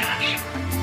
cash.